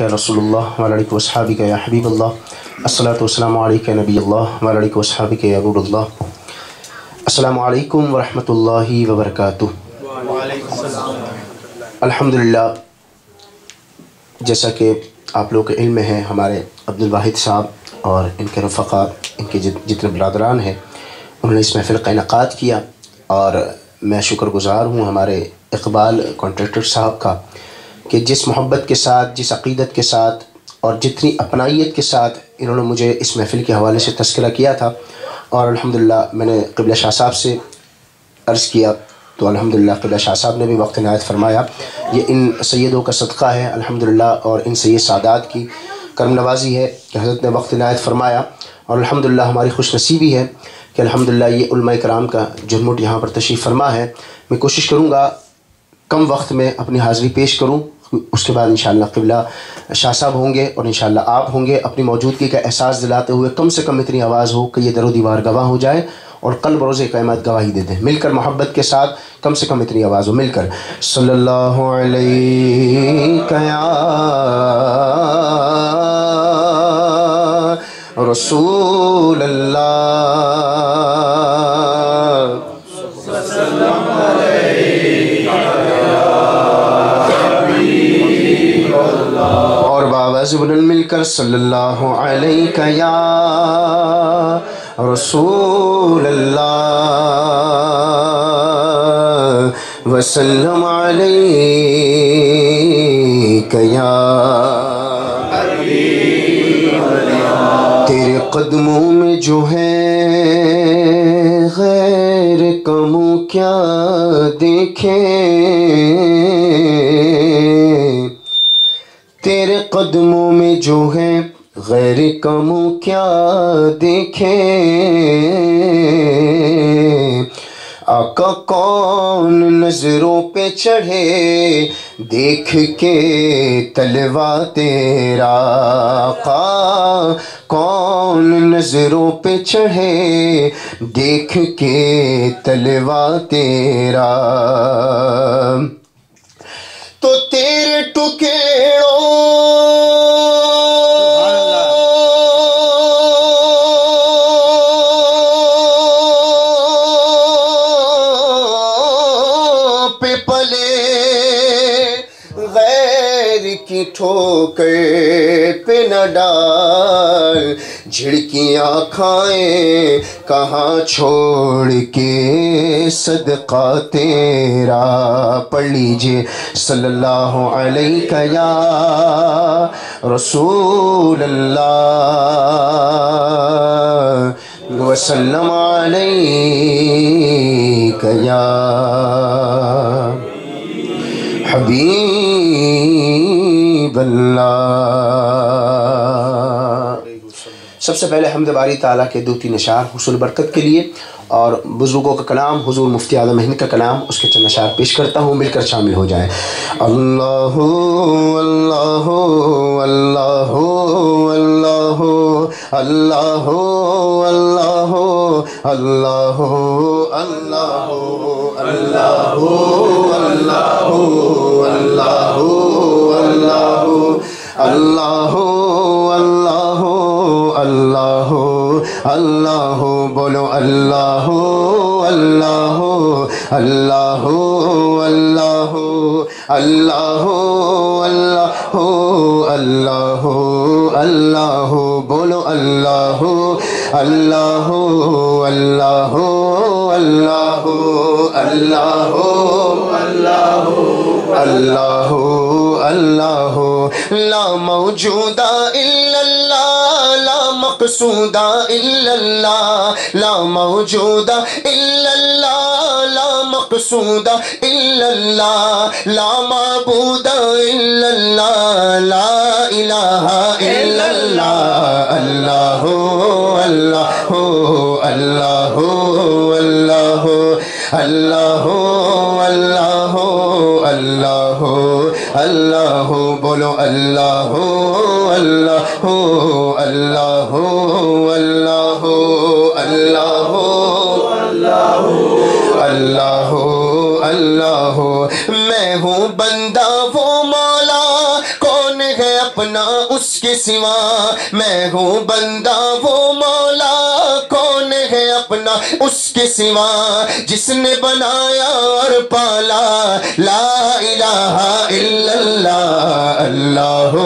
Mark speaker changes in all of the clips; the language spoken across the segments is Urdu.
Speaker 1: رسول اللہ وعلیک وصحابک یا حبیب اللہ الصلاة والسلام علیک نبی اللہ وعلیک وصحابک یا رول اللہ السلام علیکم ورحمۃ اللہ وبرکاتہ۔ الحمدللہ، جیسا کہ آپ لوگ کے علم میں ہے، ہمارے عبد الواحد صاحب اور ان کے رفقا، ان کے جتنے برادران ہیں، انہوں نے اس محفل کا انعقاد کیا۔ اور میں شکر گزار ہوں ہمارے اقبال کانٹریکٹر صاحب کا۔ کہ جس محبت کے ساتھ، جس عقیدت کے ساتھ اور جتنی اپنائیت کے ساتھ انہوں نے مجھے اس محفل کے حوالے سے تذکرہ کیا تھا اور الحمدللہ میں نے قبلہ شاہ صاحب سے عرض کیا تو الحمدللہ قبلہ شاہ صاحب نے بھی وقت نہایت فرمایا۔ یہ ان سیدوں کا صدقہ ہے الحمدللہ اور ان سید سادات کی کرم نوازی ہے کہ حضرت نے وقت نہایت فرمایا۔ اور الحمدللہ ہماری خوش نصیبی ہے کہ الحمدللہ یہ علماء کرام کا جھرمٹ یہاں پر تشریف فرما ہے۔ میں کوشش کروں گا کم وقت میں اپنی حاضری پیش کروں۔ اس کے بعد انشاءاللہ قبلہ شاہ صاحب ہوں گے اور انشاءاللہ آپ ہوں گے اپنی موجودگی کا احساس دلاتے ہوئے کم سے کم اتنی آواز ہو کہ یہ در و دیوار گواہ ہو جائے اور کل بروز قیامت گواہی دے دیں مل کر محبت کے ساتھ کم سے کم اتنی آواز ہو۔ مل کر۔ صلی اللہ علیہ رسول اللہ۔ اور مل کر صلی اللہ علیہ یا رسول اللہ وسلم علیہ یا تیرے قدموں میں جو ہے غیر کمو کیا دیکھیں؟ غیر کیا دیکھیں؟ آقا کون نظروں پہ چڑھے؟ دیکھ کے تلوا تیرا آقا کون نظروں پہ چڑھے؟ دیکھ کے تلوا تیرا تو تیرے ٹکڑوں ٹھوکر پہ نہ ڈال۔ جھڑکیاں کھائیں، کہاں چھوڑ کے؟ صدقہ تیرا۔ پڑھ لیجیے۔ صلی اللہ علیہ یا رسول اللہ۔ وسلم علیہ یا حبیب۔ اللہ سب سے پہلے حمد باری تعالیٰ کے دو تین اشعار حصول برکت کے لیے اور بزرگوں کا کلام حضور مفتی اعظم ہند کا کلام اس کے چند اشعار پیش کرتا ہوں مل کر شامل ہو جائیں اللہ اللہ اللہ اللہ اللہ اللہ اللہ اللہ اللہ اللہ اللہ اللہ اللہ اللہ اللہ بولو اللہ اللہ اللہ اللہ اللہ اللہ اللہ اللہ بولو اللہ اللہ اللہ اللہ اللہ اللہ اللہ اللہ لا موجودہ الا اللہ لا مقصودہ الا اللہ لا موجودہ الا اللہ لا مقصودہ الا اللہ لا معبود الا اللہ لا الہ الا اللہ اللہ اللہ اللہ اللہ اللہ اللہ اللہ ہو اللہ ہو بولو اللہ ہو اللہ ہو اللہ ہو اللہ ہو اللہ ہو اللہ ہو اللہ ہو میں ہوں بندہ وہ مولا، کون ہے اپنا اس کے سوا؟ میں ہوں بندہ وہ مولا اس کے سوا جس نے بنایا اور پالا لا الہ الا اللہ اللہ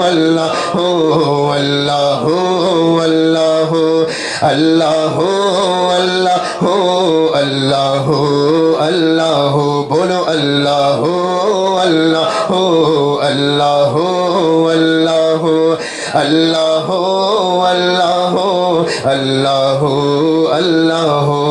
Speaker 1: اللہ اللہ اللہ اللہ اللہ اللہ اللہ بولو اللہ اللہ اللہ اللہ اللہ اللہ اللہ hello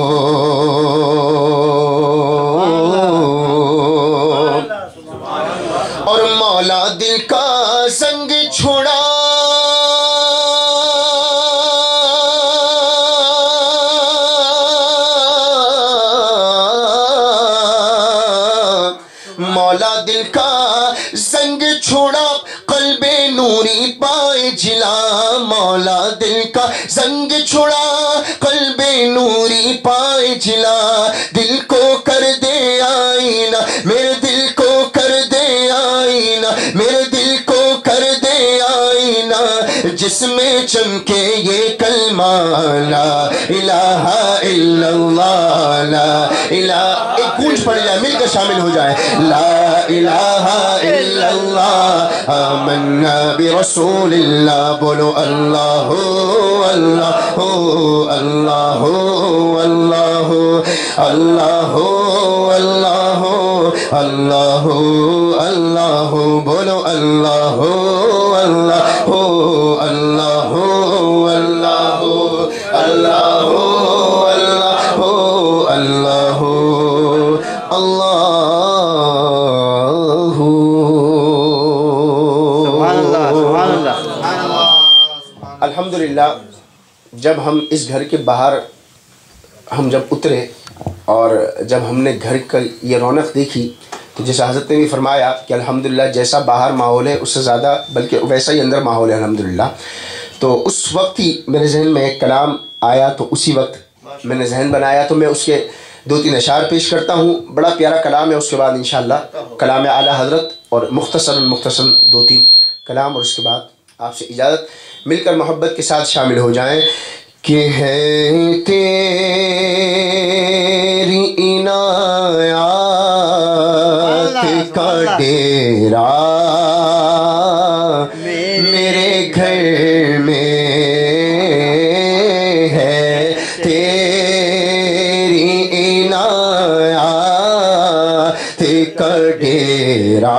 Speaker 1: لا الہ الا اللہ لا الہ ایک گونج پڑ جائے، مل کر شامل ہو جائے. لا الہ الا اللہ آمنا برسول اللہ. بولو اللہ اللہ اللہ اللہ اللہ اللہ اللہ اللہ بولو اللہ اللہ جب ہم اس گھر کے باہر ہم جب اترے اور جب ہم نے گھر کا یہ رونق دیکھی تو جیسے حضرت نے بھی فرمایا کہ الحمدللہ جیسا باہر ماحول ہے، اس سے زیادہ بلکہ ویسا ہی اندر ماحول ہے، الحمدللہ۔ تو اس وقت ہی میرے ذہن میں ایک کلام آیا تو اسی وقت میں نے ذہن بنایا تو میں اس کے دو تین اشعار پیش کرتا ہوں۔ بڑا پیارا کلام ہے، اس کے بعد انشاءاللہ کلام اعلیٰ حضرت اور مختصر مختصر دو تین کلام اور اس کے بعد آپ سے اجازت مل کر محبت کے ساتھ شامل ہو جائیں۔ کہ ہے تیری عنایات کا ڈیرا میرے گھر میں ہے۔ تیری عنایات کا ڈیرا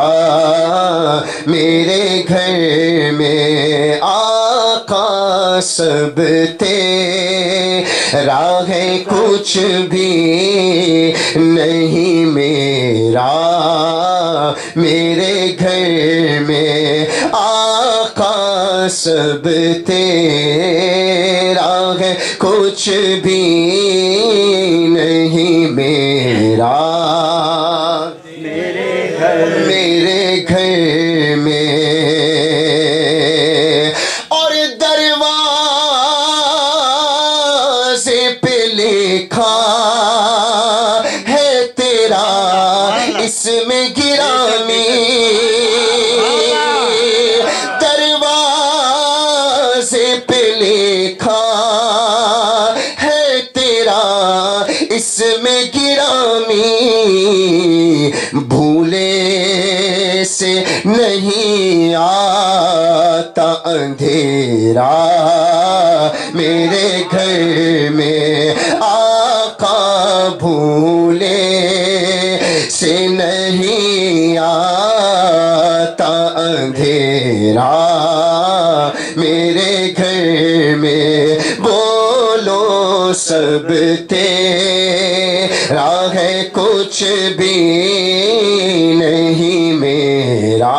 Speaker 1: میرے گھر میں آقا سب تیرا ہے کچھ بھی نہیں میرا۔ میرے گھر میں آقا سب تیرا ہے کچھ بھی نہیں میرا۔ میرے گھر میں آتا اندھیرا میرے گھر میں آقا بھولے سے نہیں آتا اندھیرا میرے گھر میں بولو سب تیرا ہے کچھ بھی نہیں میرا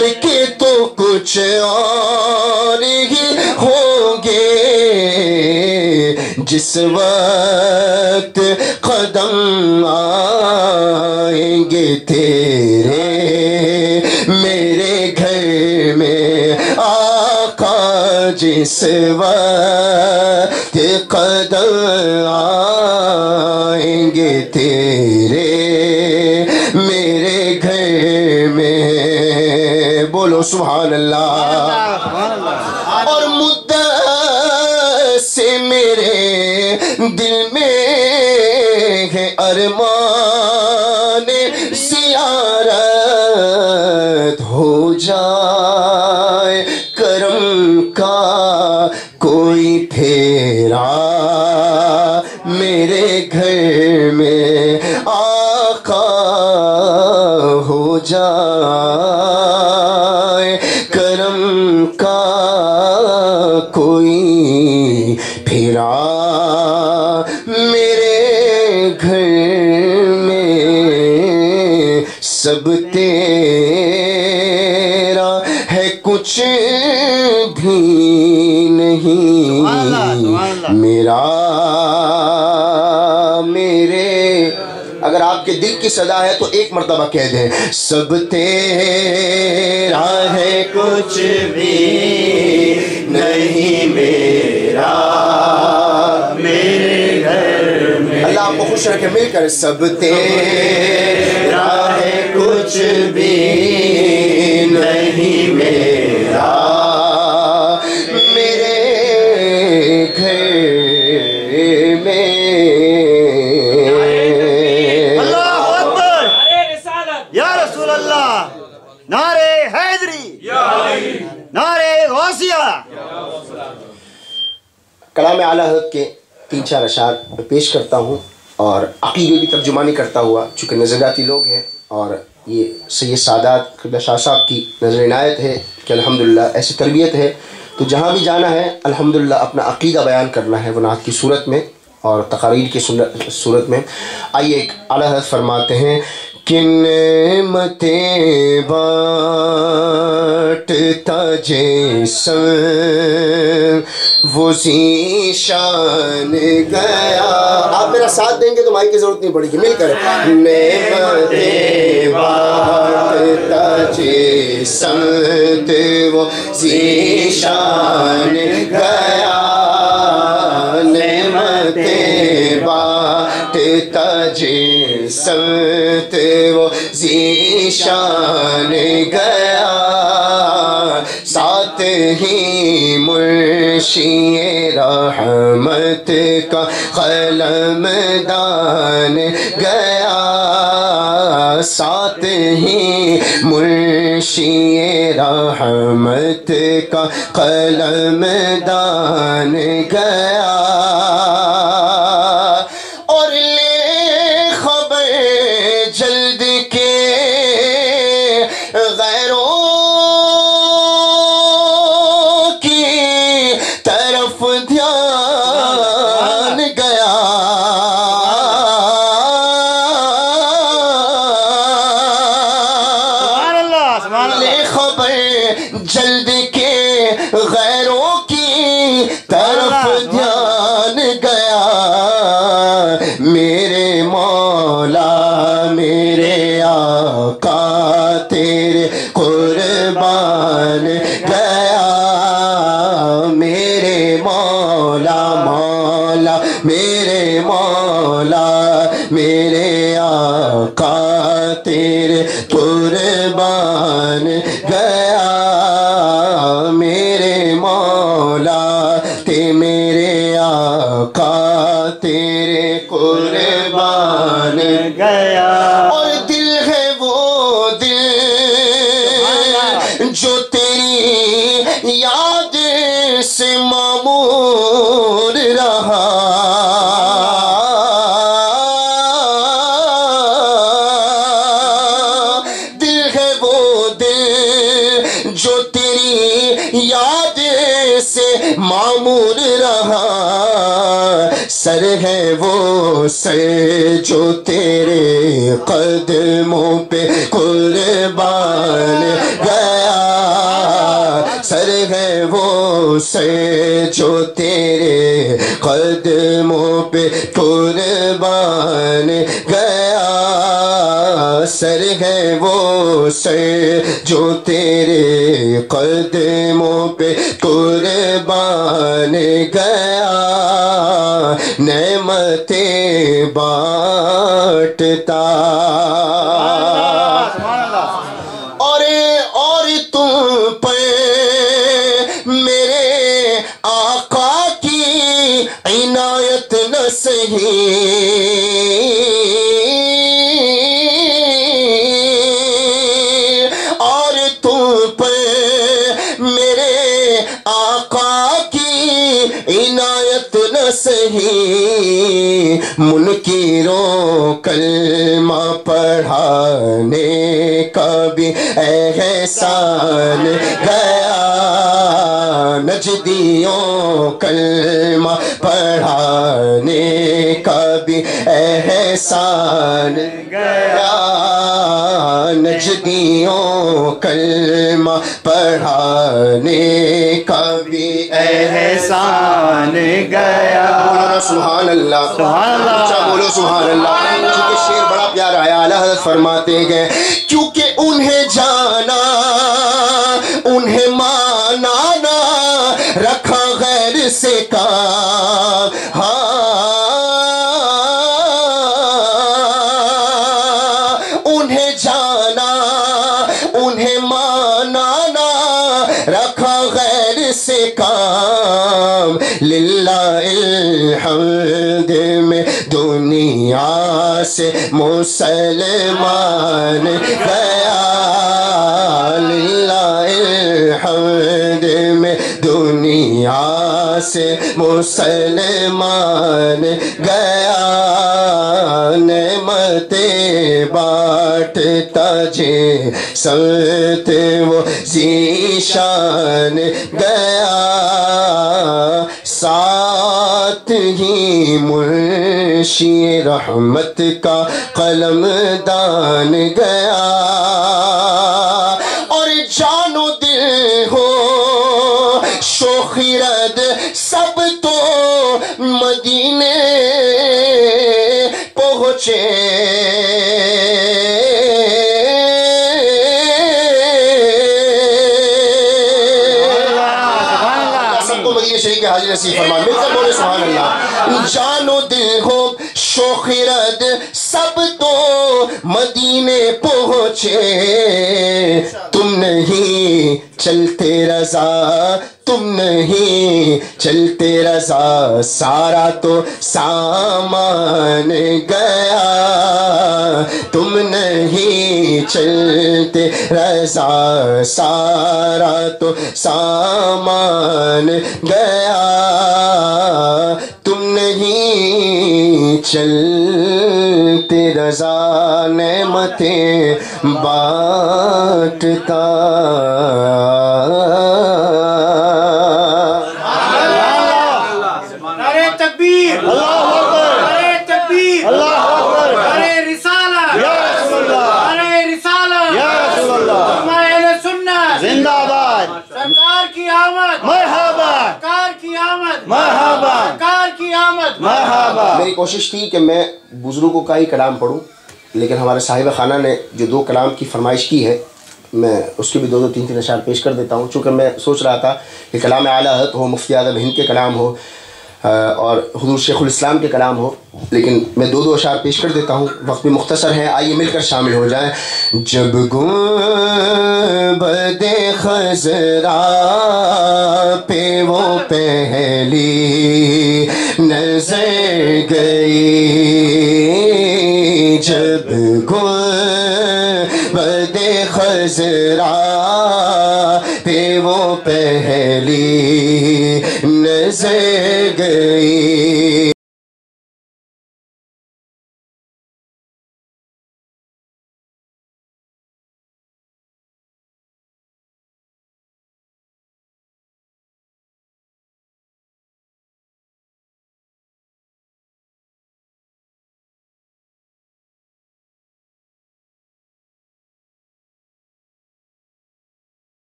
Speaker 1: گھر کے تو کچھ اور ہی ہوں گے جس وقت قدم آئیں گے تیرے، میرے گھر میں آقا، جس وقت قدم آئیں گے تیرے۔ میں سبحان اللہ. اور مدت سے میرے دل میں ہے ارمان زیارت ہو جائے، کرم کا کوئی پھیرا میرے گھر میں آقا ہو جائے۔ کچھ بھی نہیں۔ میرا میرے۔ اگر آپ کے دل کی صدا ہے تو ایک مرتبہ کہہ دیں۔ سب تیرا ہے کچھ بھی نہیں میرا میرے گھر میں۔ اللہ آپ کو خوش رکھے مل کر۔ سب تیرا ہے کچھ بھی کلام اعلیٰ حضرت کے تین چار اشعار میں پیش کرتا ہوں اور عقیدے کی ترجمانی کرتا ہوا، چونکہ نظریاتی لوگ ہیں اور یہ سید سادات قبلہ شاہ صاحب کی نظر عنایت ہے کہ الحمدللہ ایسی تربیت ہے۔ تو جہاں بھی جانا ہے، الحمدللہ اپنا عقیدہ بیان کرنا ہے وہ نعت کی صورت میں اور تقاریر کی صورت میں۔ آئیے ایک اعلیٰ حضرت فرماتے ہیں کہ نعمتیں بانٹتا جیسن وہ شان گیا۔ آپ میرا ساتھ دیں گے تو مائک کی ضرورت نہیں پڑے گی۔ مل کر۔ نعمتیں بانٹتا جیسن وہ شان گیا۔ نعمتیں بانٹتا جیسن وہ شان گیا۔ مرشی رحمت کا قلم دان۔ گیا ساتھ ہی مرشی رحمت کا قلم دان۔ گیا خبر معمور رہا۔ سر ہے وہ سر جو تیرے قدموں پہ قربان گیا۔ سر ہے وہ سر جو تیرے قدموں پہ قربان گیا۔ سر ہے وہ سر جو تیرے قدموں پہ قربان گیا۔ نعمتیں بانٹتا۔ اور اور تم پہ میرے آقا کی عنایت نہ سہی نہ سہی منکروں کلمہ پڑھانے کا بھی احسان۔ گیا نجدیوں کلمہ پڑھانے کا بھی احسان۔ گیا نجدیوں کلمہ پڑھانے کا بھی
Speaker 2: احسان گیا۔
Speaker 1: سبحان اللہ۔
Speaker 2: سبحان اللہ۔
Speaker 1: اچھا بولو سبحان اللہ۔ کیونکہ شعر بڑا پیارا ہے اعلیٰ حضرت فرماتے گئے کیونکہ انہیں جانا انہیں مانا نہ رکھا غیر سے کام ہاں للہ الحمد میں دنیا سے مسلمان گیا للہ الحمد دنیا سے مسلمان گیا نعمتیں بانٹتا جے سنت وہ ذیشان گیا۔ ساتھ ہی منشی رحمت کا قلم دان گیا۔ شوخی سب تو مدینے پہنچے۔ کو شریف کے حاضر نصیب فرمان مل کر بولے سبحان اللہ۔ جانو دل ہو شوخی رد سب تو مدینے پہنچے۔ تم نہیں چلتے رضا، تم نہیں چلتے رضا۔ سارا تو سامان گیا۔ تم نہیں چلتے رضا۔ سارا تو سامان گیا۔ تم نہیں چلتے رضا، نعمتیں بانٹتا
Speaker 3: نعرے تکبیر۔
Speaker 2: اللہ اکبر۔
Speaker 3: نعرے تکبیر۔
Speaker 2: اللہ اکبر۔
Speaker 3: نعرے رسالہ
Speaker 2: یا رسول اللہ۔
Speaker 3: نعرے رسالہ
Speaker 2: یا رسول اللہ۔
Speaker 3: علماء اہل سنت۔
Speaker 2: زندہ باد
Speaker 3: سرکار کی آمد۔
Speaker 2: مرحبا۔
Speaker 3: سرکار کی آمد۔
Speaker 2: مرحبا۔
Speaker 3: سرکار کی آمد۔
Speaker 2: مرحبا۔
Speaker 1: میری کوشش تھی کہ میں بزرگوں کا ہی کلام پڑھوں لیکن ہمارے صاحب خانہ نے جو دو کلام کی فرمائش کی ہے میں اس کے بھی دو دو تین تین اشعار پیش کر دیتا ہوں۔ چونکہ میں سوچ رہا تھا کہ کلام اعلیٰ حضرت ہو، مفتی اعظم ہند کے کلام ہو اور حضور شیخ الاسلام کے کلام ہو، لیکن میں دو دو اشعار پیش کر دیتا ہوں۔ وقت بھی مختصر ہے، آئیے مل کر شامل ہو جائیں۔ جب گنبد خزرا پہ وہ پہلی نظر گئی۔ جب گنبد خزرا پہ وہ پہلی نظر گئی۔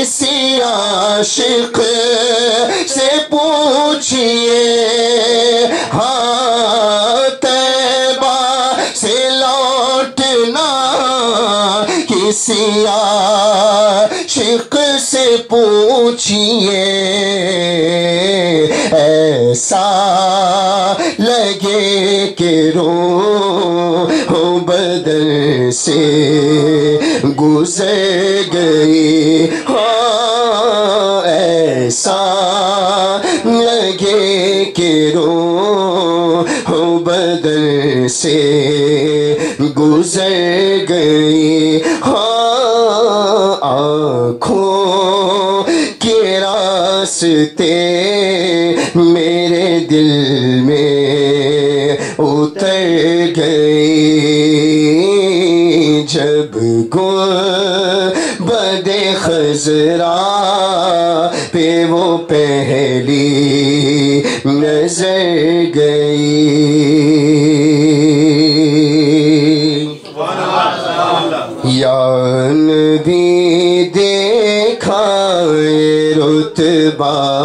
Speaker 1: کسی عاشق سے پوچھئے ہاں تیبہ سے لوٹنا، کسی عاشق سے پوچھئے، ایسا لگے کہ روح بدن سے گزر گئی ایسا لگے کہ روح بدن سے گزر گئی ہاں آنکھوں کے راستے میرے دل میں اتر گئی جب گل بدے خزرا پہ وہ پہلی نظر گئی۔ یا نبی دیکھا رتبہ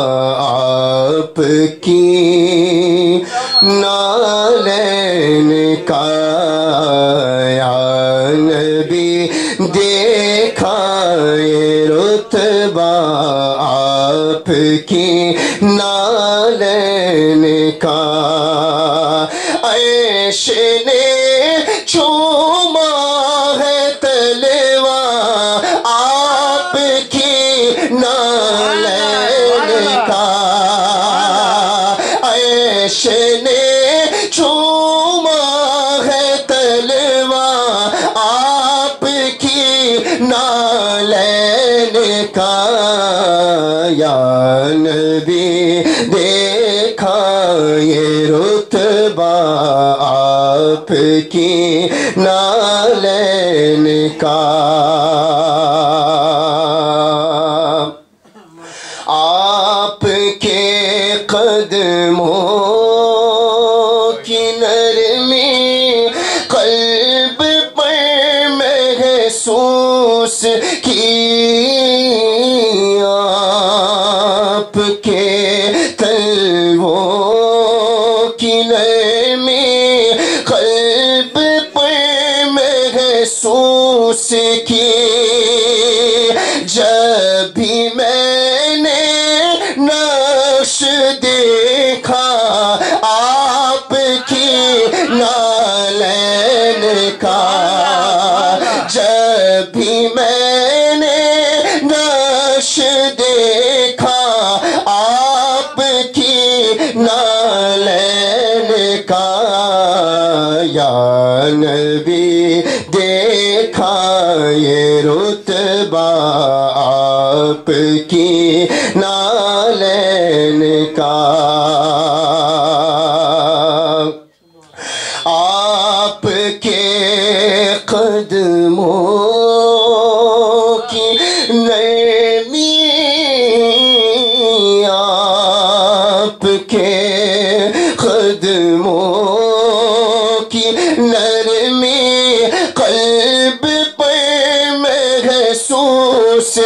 Speaker 1: دیکھا یا نبی دیکھا یہ رتبہ آپ کی نالین کا کی۔ جب بھی میں نے نقش دیکھا، آپ کی نالین کا۔ جب بھی میں نے نقش دیکھا، آپ کی نالین کا۔ یا نبی یہ رتبہ آپ کی نال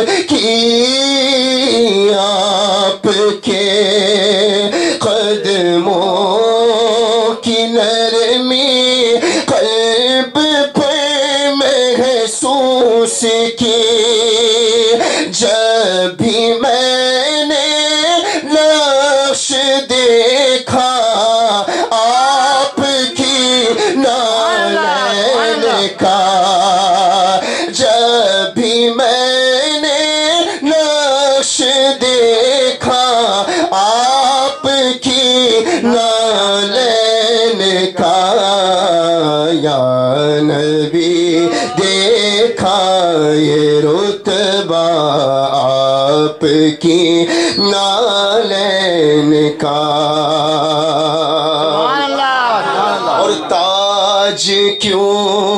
Speaker 1: محسوس کی یہ رتبہ آپ کی نالین کا۔ اور تاج کیوں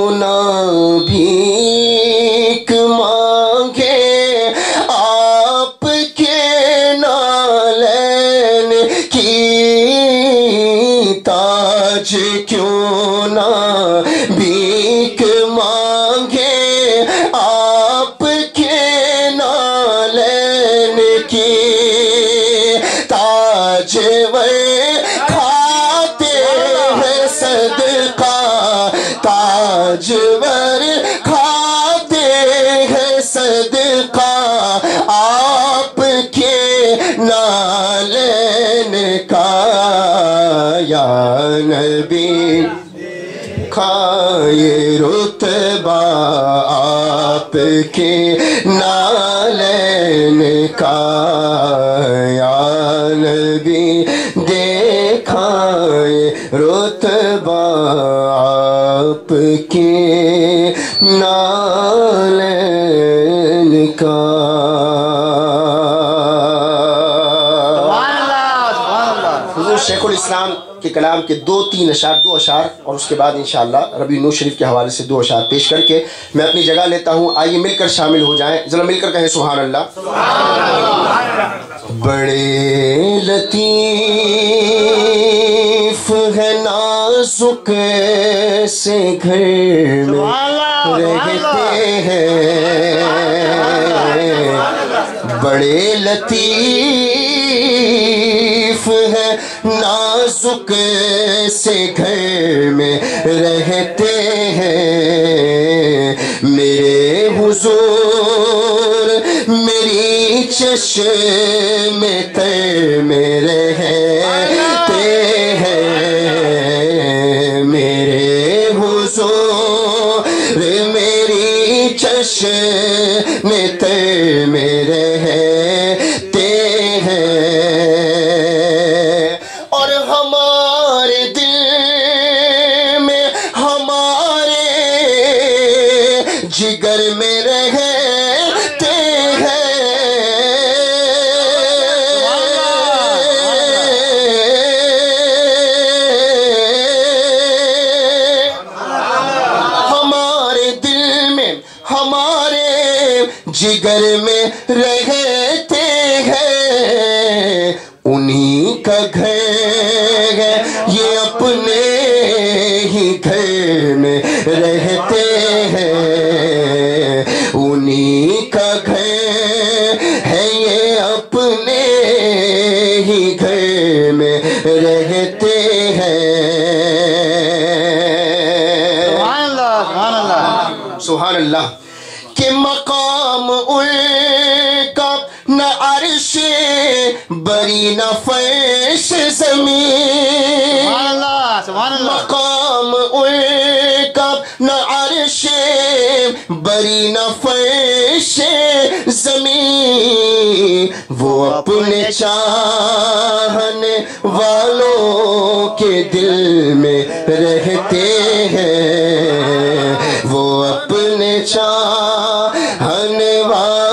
Speaker 1: یا نبی کھائے رتبہ آپ کے نالین کا یا نبی دیکھائے رتبہ آپ کے کلام کے دو تین اشعار، دو اشعار، اور اس کے بعد انشاءاللہ ربی نور شریف کے حوالے سے دو اشعار پیش کر کے میں اپنی جگہ لیتا ہوں۔ آئیے مل کر شامل ہو جائیں۔ ذرا مل کر کہیں سبحان اللہ۔ بڑے لطیف ہے نازک سے گھر میں رہتے ہیں۔ بڑے لطیف نازک سے گھر میں رہتے ہیں۔ میرے حضور میری چشم تر میں رہتے ہیں۔ میرے حضور میری چشم تر اپنے ہی گھر میں رہتے ہیں۔
Speaker 2: سبحان اللہ سبحان اللہ۔
Speaker 1: سبحان اللہ۔ کہ مقام ان کا نہ عرش بری نہ فرش زمین۔
Speaker 2: سبحان اللہ سبحان اللہ۔
Speaker 1: ترین فرش زمین، وہ اپنے چاہنے والوں کے دل میں رہتے ہیں۔ وہ اپنے چاہنے والوں